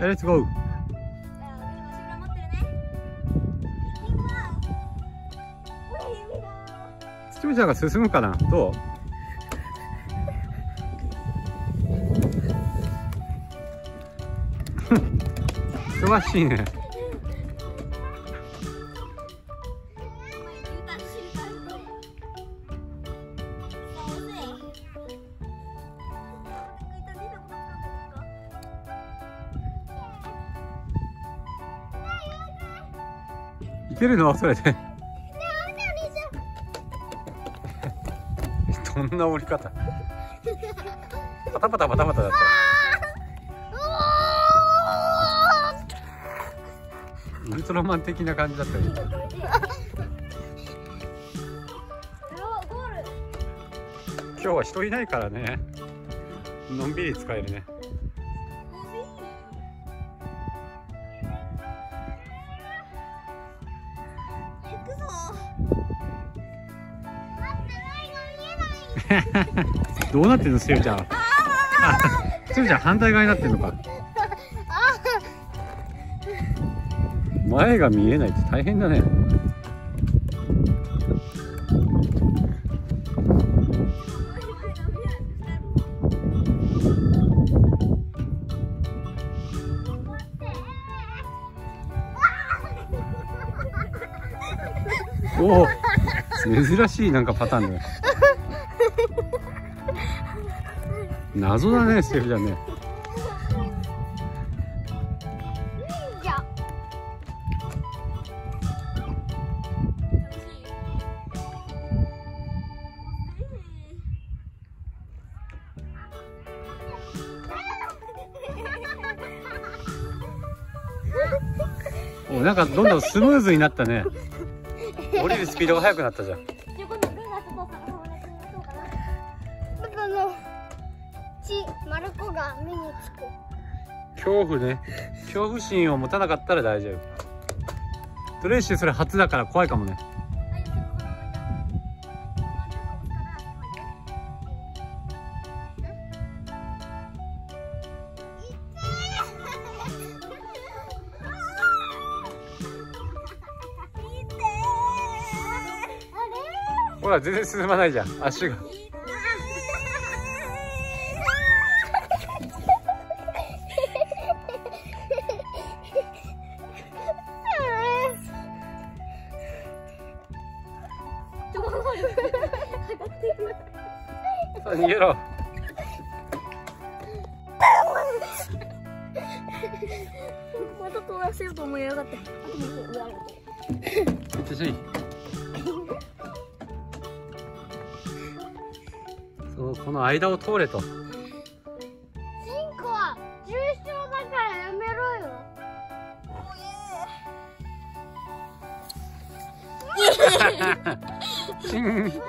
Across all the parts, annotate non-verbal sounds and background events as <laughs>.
レッツゴーつみちゃんが進むかな？どう？忙しいね。いけるの？それで。<laughs> どんな折り方？パタパタパタパタだった。ウルトラマン的な感じだったよ。今日は人いないからね。のんびり使えるね。<laughs> どうなってんのすゆちゃん。あすゆちゃん反対側になってんのか前が見えないって大変だね。おお珍しいなんかパターンだよ。謎だねセリフだね。おなんかどんどんスムーズになったね。<laughs> 降りるスピードが速くなったじゃん。丸子が目につく恐怖ね。恐怖心を持たなかったら大丈夫。トレイシーそれ初だから怖いかもねら全然進まないじゃん。足が。通れとチンコは重症だからやめろよ。チン <laughs>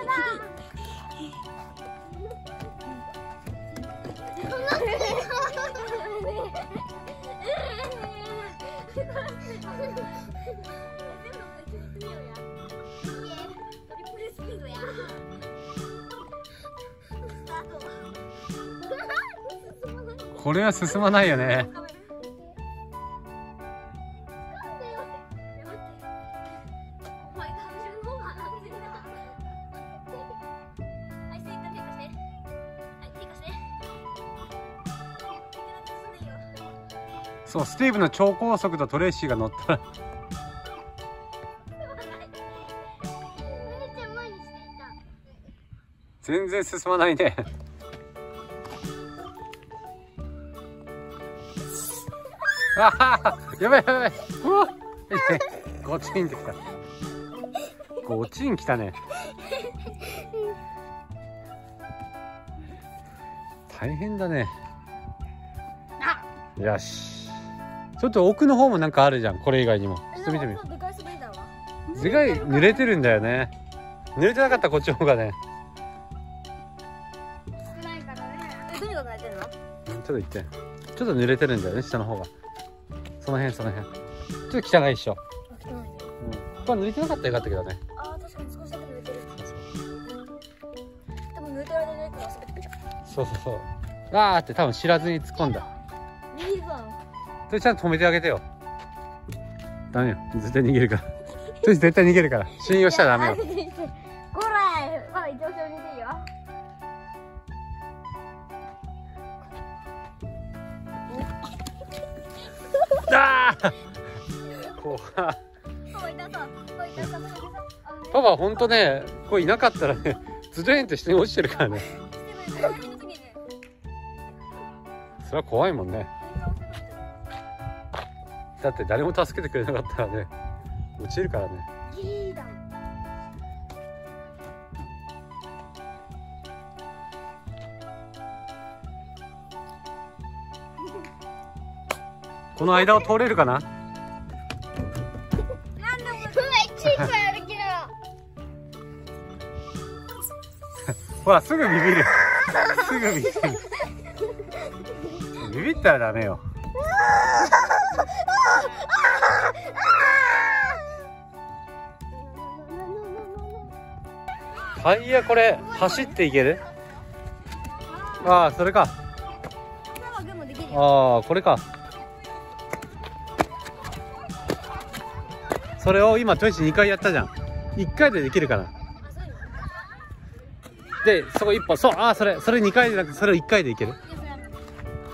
これは進まないよね。そうスティーブの超高速とトレイシーが乗った。<laughs> ら全然進まないね <laughs> あはやばいやばい。うわ。ゴチンってきた。ゴチンきたね。大変だね。よし。ちょっと奥の方もなんかあるじゃん。これ以外にも。ちょっと見てみよ。う。すごい濡れてるんだよね。濡れてなかったらこっちの方がね。ちょっと行って。ちょっと濡れてるんだよね下の方がその辺その辺。ちょっと汚いっしょ、あ汚い。ねうん、これ濡れてなかったらよかったけどね。あー確かに少しだけ濡れてる。でも濡れてる間に何か忘れてくじゃんそうそうそう。あーって多分知らずに突っ込んだ。リーバンそれちゃんと止めてあげてよ。ダメよ。絶対逃げるから。<laughs> それ絶対逃げるから。<laughs> 信用したらダメよ <laughs> 怖い。パパほんとねこれいなかったらねズレンって下に落ちてるからね。それは怖いもんね。だって誰も助けてくれなかったらね落ちるからねこの間を通れるかな？ほらすぐビビる。すぐビビるビビったらダメよ。タイヤこれ走っていける？ああそれか。ああこれかそれを今トイチ2回やったじゃん。1回でできるから。でそこ1本そうああそれそれ2回じゃなくてそれを1回でいける。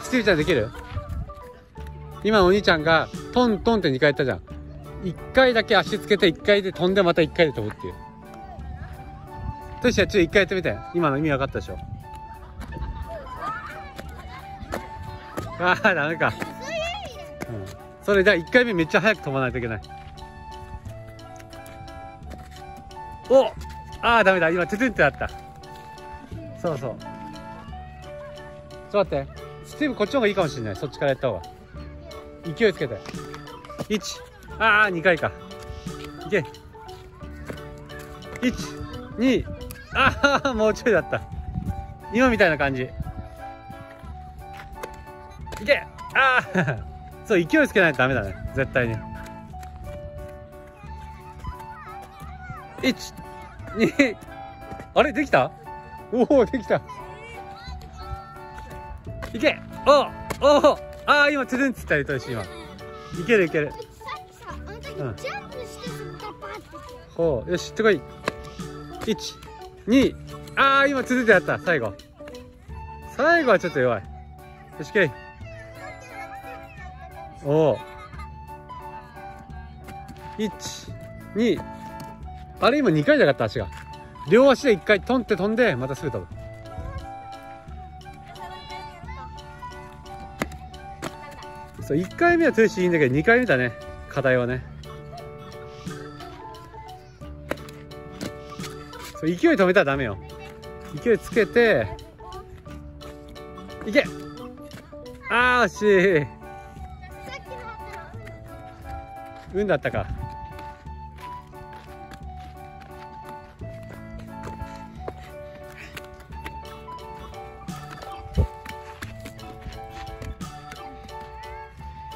スティーブちゃんできる？今お兄ちゃんがトントンって2回やったじゃん。1回だけ足つけて1回で飛んでまた1回で飛ぶっていう。トイチはちょっと1回やってみて。今の意味分かったでしょ。ああダメか。うん。それじゃあ1回目めっちゃ早く飛ばないといけない。おああダメだ。今トゥトゥンってなった。そうそう。ちょっと待って。スティーブこっちの方がいいかもしれない。そっちからやった方が。勢いつけて。1ああ2回か。いけ。12ああもうちょいだった。今みたいな感じ。いけ。ああ <laughs> そう勢いつけないとダメだね。絶対に。1 2あれできた？おおできた。いけ！おおああ今トゥルンっつったりとし今いけるいける。うん。ほうよし行ってこい。12ああ今続いてやった最後。最後はちょっと弱い。よしけ。いおお12あれ今2回じゃなかった足が。両足で1回トンって飛んでまたすぐ飛ぶそう1回目は通しいいんだけど2回目だね。課題はね。そう勢い止めたらダメよ。勢いつけていけ。あー惜しい。運だったか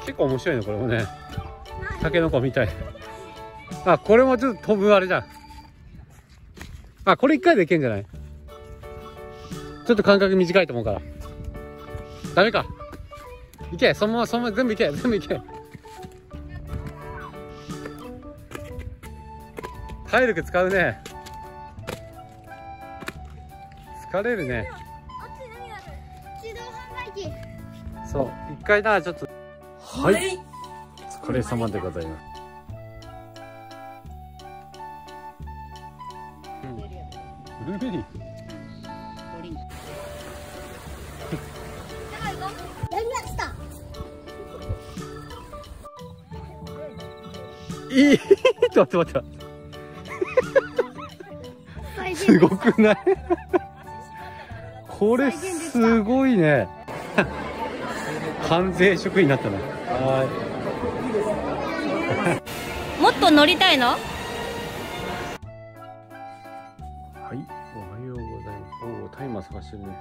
結構面白いねこれもね。タケノコみたい。あこれもちょっと飛ぶあれじゃん。あこれ一回でいけんじゃない？ちょっと間隔短いと思うから。ダメか。いけ。そのままそのまま全部いけ。全部いけ。体力使うね。疲れるね。そう。一回ならちょっとはい。お疲れ様でございます。ブルーベリー。何が来たいいちょっと待って待って。すごくない？これすごいね。完全食になったねはい。もっと乗りたいの？はいおはようございます。おおタイマー探してるね。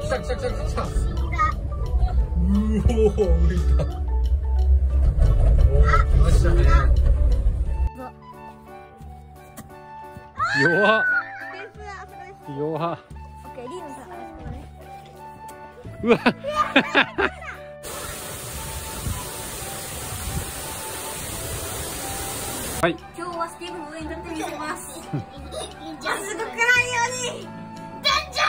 来たうおお浮いたお来弱っ。弱。っオッケーリーノさんあそこねうわ。<laughs> はい。今日はスティーブの上に立ってみせますまっす。ぐ来ないようにデンジャ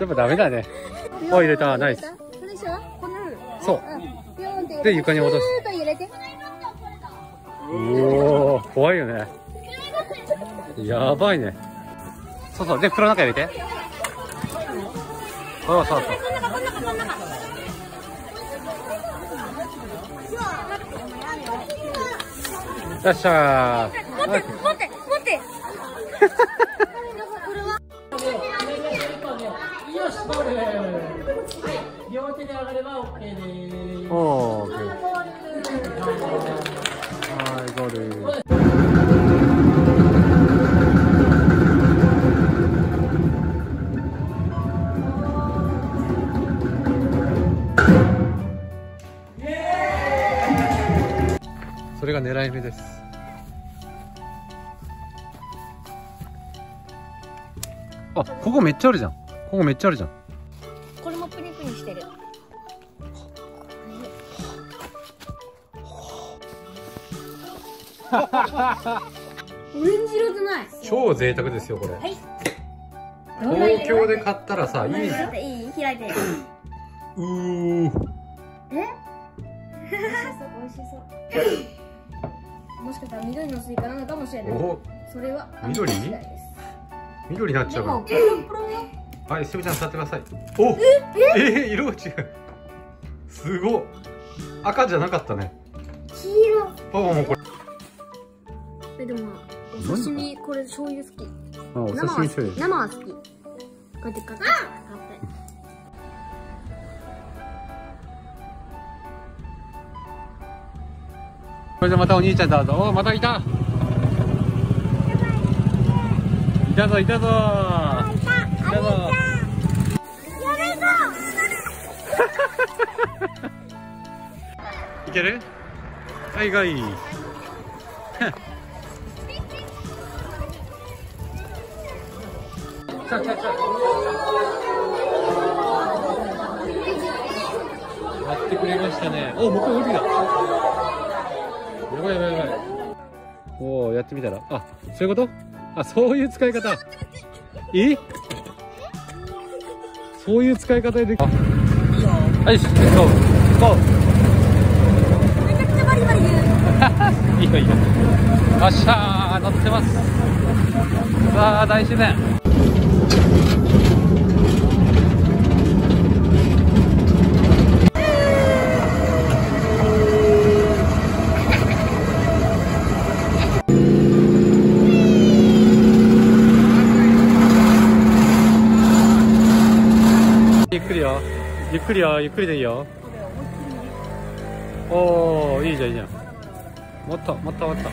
やっぱダメだね。お入れた。ナイス。そうで床に落とす。おお怖いよね。やばいね。そうそう。で袋の中入れて。そうそうそう。よっしゃー。持って持って持って。<laughs> 両手で上がれば OK です。れが狙い目です。あ、ここめっちゃあるじゃん。ここめっちゃあるじゃん。これもプニプニしてるオレンジ色じゃない？超贅沢ですよ、これ。はい東京で買ったらさ、いいじゃん。いい開いてうー。え？<laughs> 美味しそう美味しそうもしかしたら緑のスイカなのかもしれないおそれは緑？緑になっちゃうかでもプロプロよら。はい、しぶちゃん触ってください。おえ？え？色が違う。すごい。赤じゃなかったね。黄色パパもこれ。えでもお刺身これ醤油好きあ、お生は好き刺身醤油。生は好きこうやって買これでまたお兄ちゃんだぞ。おまたいた。いたぞ、いたぞ。いたぞ。やめぞ <laughs> いける？はい、がいおお、やってみたら。あ、そういうこと？あ、そういう使い方。え？そういう使い方ででき？あはい、ゴー。めちゃくちゃバリバリ言う <laughs> いいよいいよ。よっしゃー乗ってます。さあ、大自然。くりよ。ゆっくりでいいよ。おー、いいじゃん、いいじゃん。もっともっともっと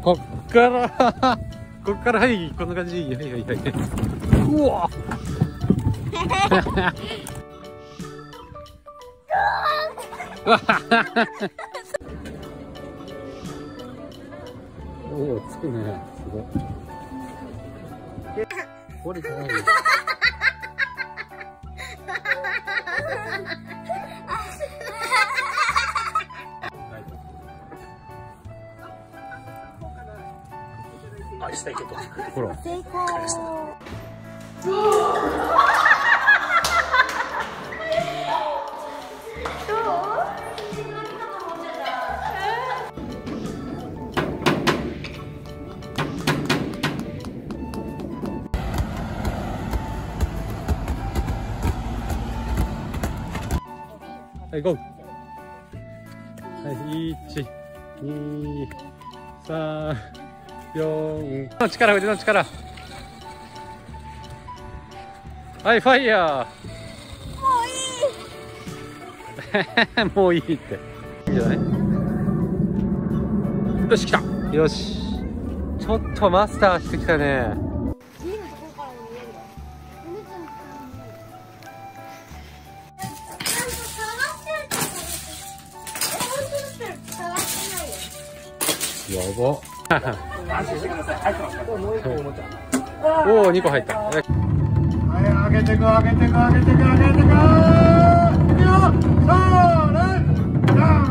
こっから <laughs> こっからはいこんな感じはいはいはいはいうわ <laughs> うわおおつくねすごいこれじゃないよほら。成功はい、ゴー。はい、一、二、三、四。の力、腕の力。はい、ファイヤー。もういい。<laughs> もういいって。いいんじゃない？よし来たよしちょっとマスターしてきたねやば安心してください。入ってますから。もう一個おもちゃ。おお2個入ったはい、上げてく、上げてく、上げてく、上げてく。いくよ。それ。ダン。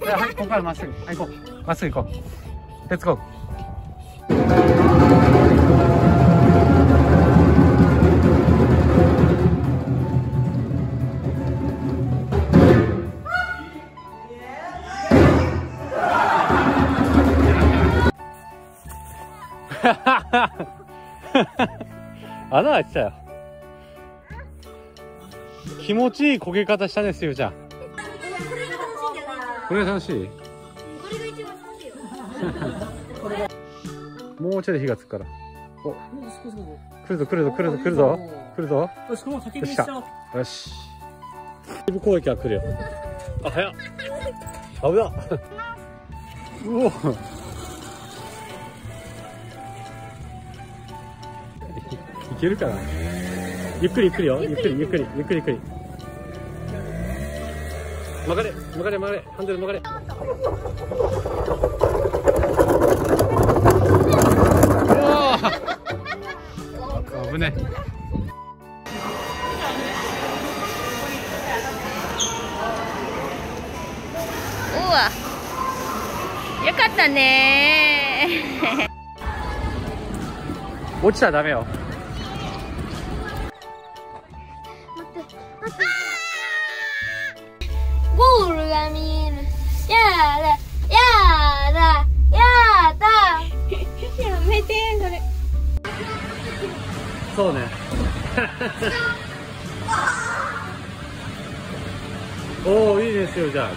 はいここからまっすぐはい行こうまっすぐ行こうレッツゴー <laughs> 穴開いてたよ。気持ちいい焦げ方したねすゆちゃん。これが楽しいこれが一番楽しいよ。もうちょいで火がつくから。お。来るぞ来るぞ来るぞ来るぞ。来るぞ。よし、この先にしちゃおう。よしだいぶ攻撃が来るよ。あ早っ。危なうおけるかなゆっくりゆっくりよ。ゆっくり。ゆっくりゆっくりゆっくり。曲がれ曲がれ曲がれ。ハンドル曲がれ。おお危ねうわ。よかったね <laughs> 落ちたらダメよ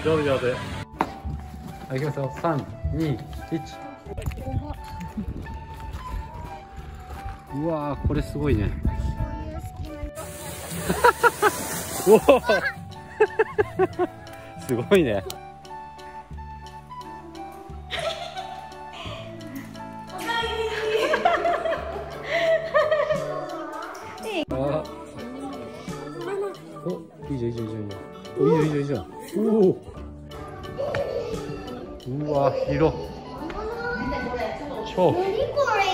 上手上手はい行きますよ。三二一。うわーこれすごいね。<laughs> おお <laughs> すごいね広超。何これ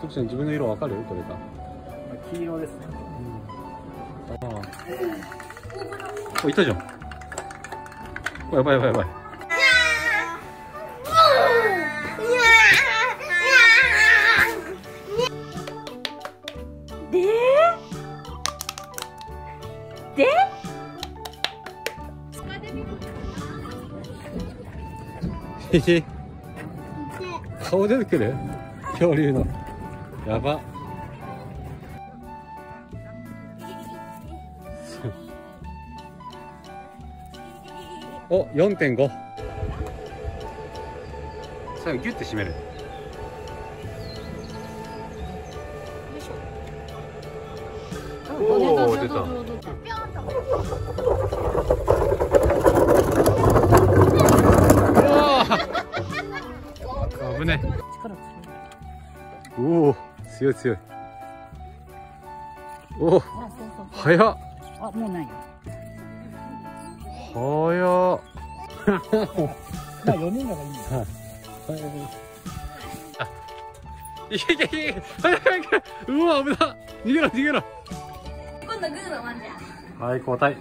徳ちゃん自分の色わかる？これか黄色ですね。ああおいたじゃん。おやばいやばいやばいへ <laughs> へ顔出てくる？恐竜の。やば。<laughs> お4.5最後ギュッて締める。おお出た強い強い。おお早っ。あ、もうないよ。早っ。<laughs> まあ、四人ならいいんだ。あいけいけいけいけ早く早くうわ危な逃げろ逃げろ。今度グーの番じゃん。はい交代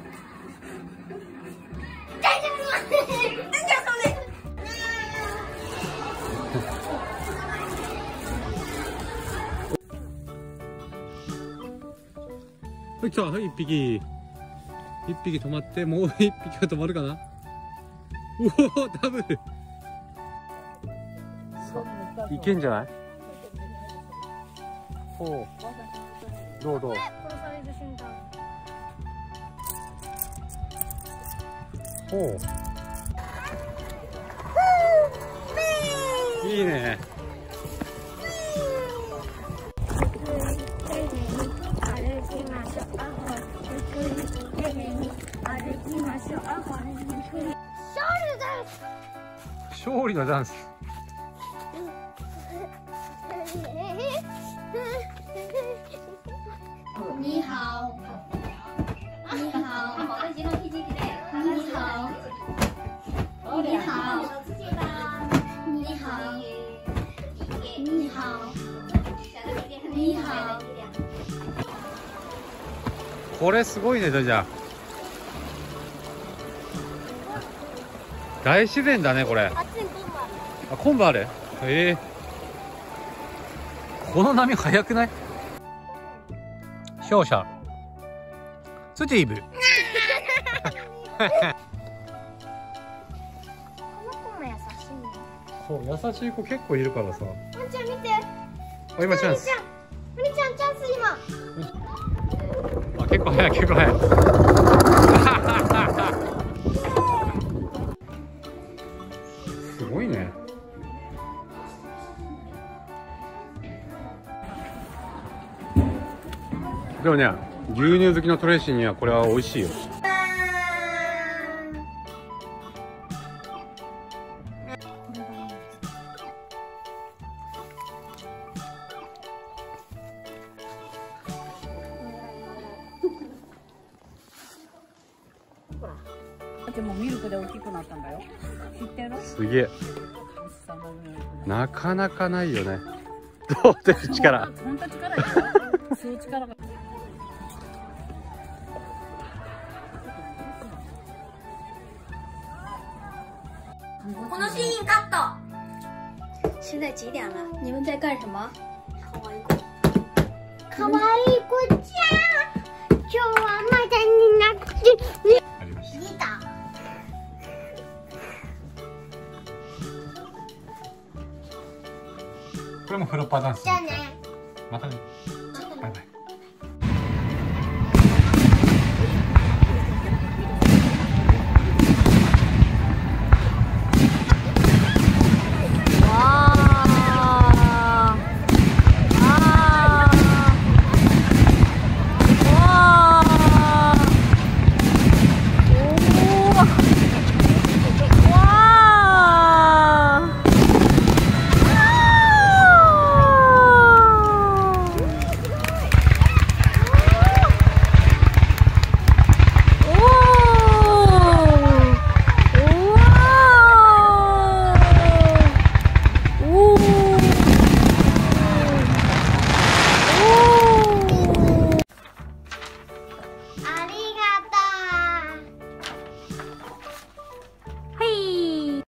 来た。はい一匹。一匹止まってもう一匹は止まるかな。うおダブル。さあいけんじゃない？ほう。どうどう？ほう。いいね見ましょうあこれショールです勝利のダンス，你好，你好，你好，你好，你好，你好，你好。これすごいねじゃあ大自然だねこれあっちに今度はあ昆布あるええこの波速くない？勝者スティーブ <laughs> この子も優しいね。そう優しい子結構いるからさワンちゃん見て。あ今チャンスちゃん。お兄ちゃんチャンス今。あ結構早い結構早いでもね牛乳好きのトレーシーにはこれは美味しいよでもミルクで大きくなったんだよ。知ってる？すげえなかなかないよねどうってる力本当力う力が。<laughs> このシーンカット。现在几点了？你们在干什么？可愛い子ちゃん。今日はまだになって。ありました見た。これもフロッパーダンスじゃあね。またね